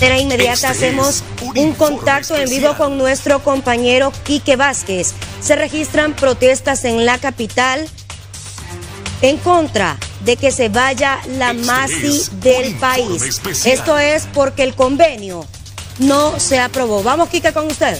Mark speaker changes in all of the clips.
Speaker 1: De inmediata hacemos un contacto en vivo con nuestro compañero Quique Vázquez. Se registran protestas en la capital en contra de que se vaya la MASI del país. Esto es porque el convenio no se aprobó. Vamos, Quique, con usted.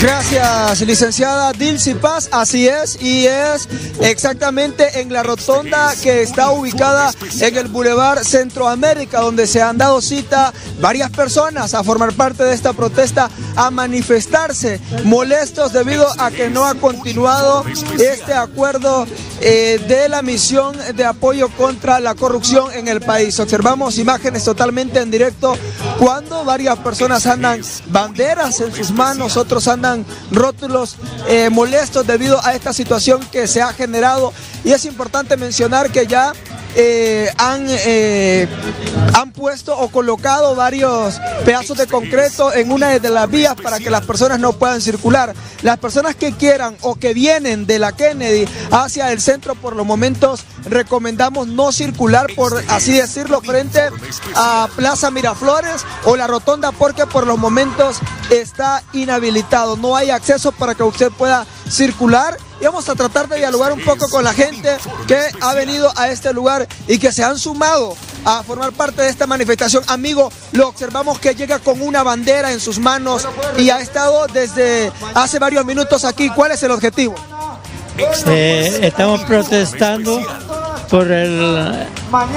Speaker 2: Gracias, licenciada Dilcy Paz. Así es, y es exactamente en la rotonda que está ubicada en el Boulevard Centroamérica, donde se han dado cita varias personas a formar parte de esta protesta, a manifestarse molestos debido a que no ha continuado este acuerdo eh, de la misión de apoyo contra la corrupción en el país. Observamos imágenes totalmente en directo cuando varias personas andan banderas en sus manos, otros andan rótulos eh, molestos debido a esta situación que se ha generado. Y es importante mencionar que ya eh, han, eh, han puesto o colocado varios pedazos de concreto en una de las vías para que las personas no puedan circular. Las personas que quieran o que vienen de la Kennedy hacia el centro por los momentos recomendamos no circular por así decirlo frente a Plaza Miraflores o la rotonda porque por los momentos está inhabilitado. No hay acceso para que usted pueda circular y vamos a tratar de dialogar un poco con la gente que ha venido a este lugar y que se han sumado a formar parte de esta manifestación. Amigo, lo observamos que llega con una bandera en sus manos y ha estado desde hace varios minutos aquí. ¿Cuál es el objetivo?
Speaker 3: Eh, estamos protestando por el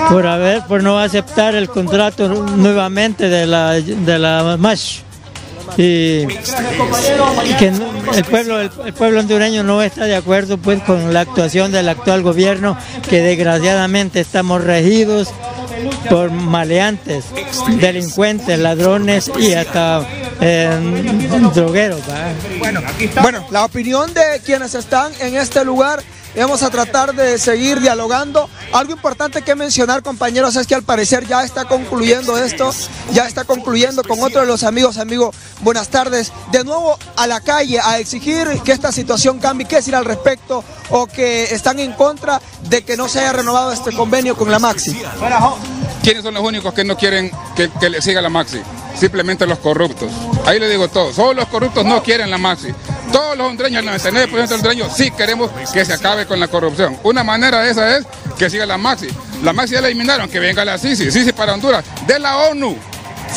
Speaker 3: por haber por no aceptar el contrato nuevamente de la de la MASH y, que el pueblo el, pueblo hondureño no está de acuerdo pues con la actuación del actual gobierno que desgraciadamente estamos regidos por maleantes, delincuentes, ladrones y hasta eh, drogueros.
Speaker 2: Bueno, bueno, la opinión de quienes están en este lugar vamos a tratar de seguir dialogando. Algo importante que mencionar, compañeros, es que al parecer ya está concluyendo esto, ya está concluyendo con otro de los amigos. Amigo, buenas tardes. De nuevo a la calle a exigir que esta situación cambie. ¿Qué decir al respecto? O que están en contra de que no se haya renovado este convenio con la Maxi.
Speaker 4: ¿Quiénes son los únicos que no quieren que, que le siga la Maxi? Simplemente los corruptos. Ahí le digo todo. Solo los corruptos no quieren la Maxi. Todos los hondureños, el 99% de los hondureños, sí queremos que se acabe con la corrupción. Una manera de esa es que siga la Maxi. La Maxi ya la eliminaron, que venga la Sisi. Sisi para Honduras, de la ONU.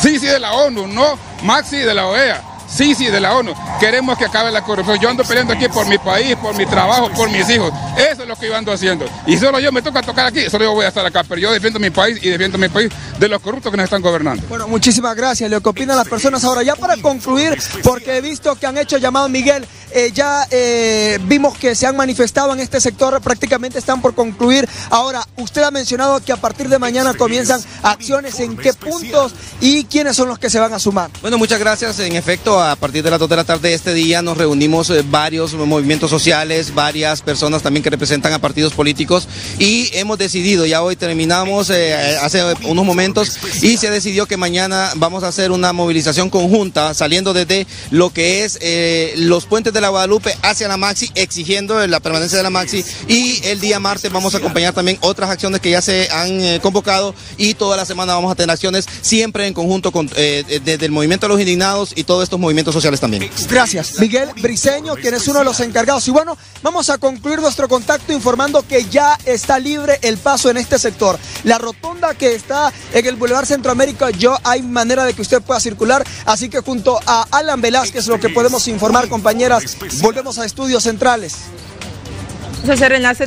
Speaker 4: Sisi de la ONU, no Maxi de la OEA. Sí, sí, de la ONU. Queremos que acabe la corrupción. Yo ando peleando aquí por mi país, por mi trabajo, por mis hijos. Eso es lo que yo ando haciendo. Y solo yo me toca tocar aquí, solo yo voy a estar acá. Pero yo defiendo mi país y defiendo mi país de los corruptos que nos están gobernando.
Speaker 2: Bueno, muchísimas gracias. Lo que opinan las personas ahora. Ya para concluir, porque he visto que han hecho llamado Miguel, eh, ya eh, vimos que se han manifestado en este sector, prácticamente están por concluir. Ahora, usted ha mencionado que a partir de mañana comienzan acciones, ¿en qué puntos y quiénes son los que se van a sumar?
Speaker 5: Bueno, muchas gracias. En efecto, a partir de las 2 de la tarde de este día nos reunimos eh, varios movimientos sociales, varias personas también que representan a partidos políticos y hemos decidido, ya hoy terminamos hace unos momentos y se decidió que mañana vamos a hacer una movilización conjunta saliendo desde lo que es los puentes de la Guadalupe hacia la Maxi, exigiendo la permanencia de la Maxi. Y el día martes vamos a acompañar también otras acciones que ya se han eh, convocado y toda la semana vamos a tener acciones siempre en conjunto con, eh, desde el movimiento de los indignados y todos estos movimientos sociales también.
Speaker 2: Gracias. Miguel Briseño, quien es uno de los encargados. Y bueno, vamos a concluir nuestro contacto informando que ya está libre el paso en este sector. La rotonda que está en el Boulevard Centroamérica, yo hay manera de que usted pueda circular. Así que junto a Alan Velázquez, lo que podemos informar, compañeras, volvemos a estudios centrales.
Speaker 6: Enlace